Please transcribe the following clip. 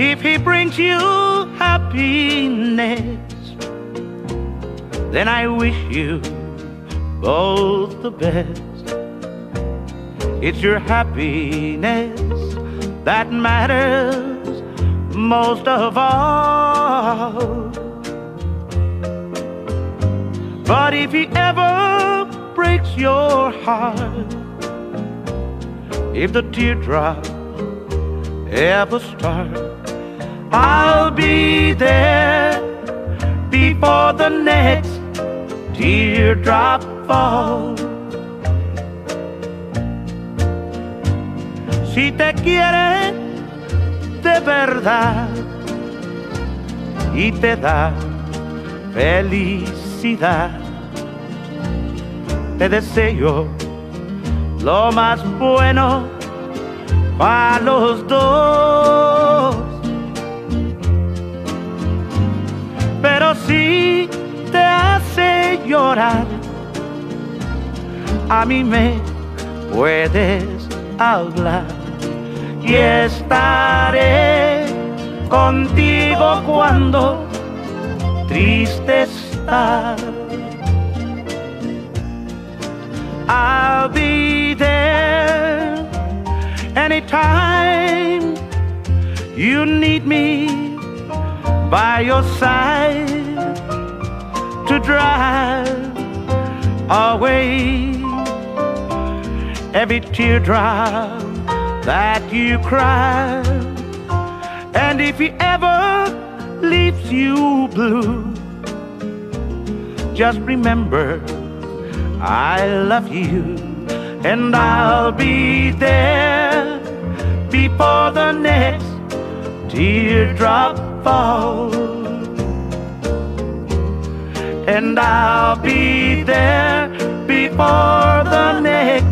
If he brings you happiness, then I wish you both the best. It's your happiness that matters most of all. But if he ever breaks your heart, if the teardrop ever start, I'll be there before the next teardrop falls. Si te quiere de verdad y te da felicidad, te deseo lo más bueno para los dos. Si te hace llorar, a mí me puedes hablar y estaré contigo cuando triste estás. I'll be there anytime you need me by your side to drive away every teardrop that you cry. And if he ever leaves you blue, just remember I love you and I'll be there before the next teardrop falls. And I'll be there before the next